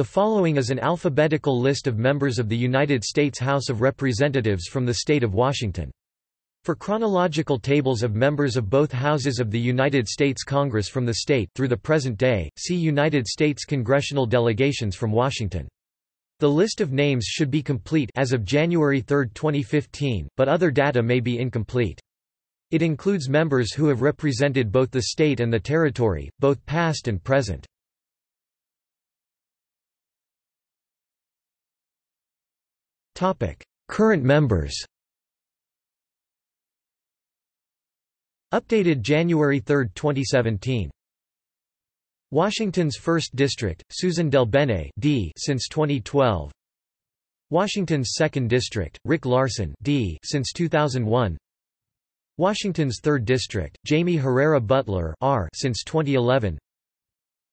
The following is an alphabetical list of members of the United States House of Representatives from the state of Washington. For chronological tables of members of both houses of the United States Congress from the state through the present day, see United States congressional delegations from Washington. The list of names should be complete as of January 3, 2015, but other data may be incomplete. It includes members who have represented both the state and the territory, both past and present. Current members Updated January 3, 2017 Washington's 1st District, Susan DelBene D since 2012 Washington's 2nd District, Rick Larsen D since 2001 Washington's 3rd District, Jaime Herrera Beutler R since 2011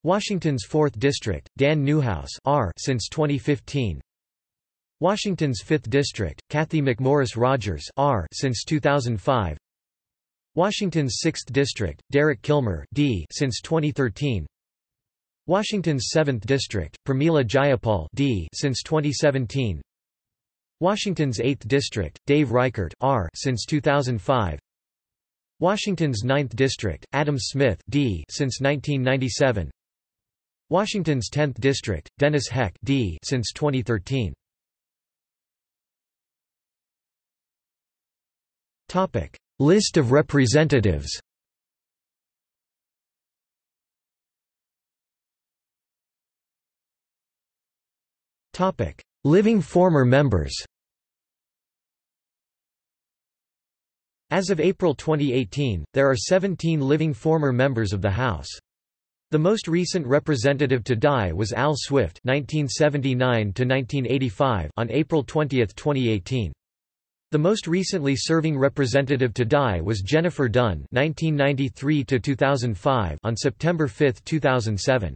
Washington's 4th District, Dan Newhouse R since 2015 Washington's 5th District, Cathy McMorris Rodgers R since 2005 Washington's 6th District, Derek Kilmer D since 2013 Washington's 7th District, Pramila Jayapal D since 2017 Washington's 8th District, Dave Reichert R since 2005 Washington's 9th District, Adam Smith D since 1997 Washington's 10th District, Dennis Heck D since 2013 List of representatives Living former members As of April 2018, there are 17 living former members of the House. The most recent representative to die was Al Swift (1979–1985) on April 20, 2018. The most recently serving representative to die was Jennifer Dunn (1993–2005) on September 5, 2007.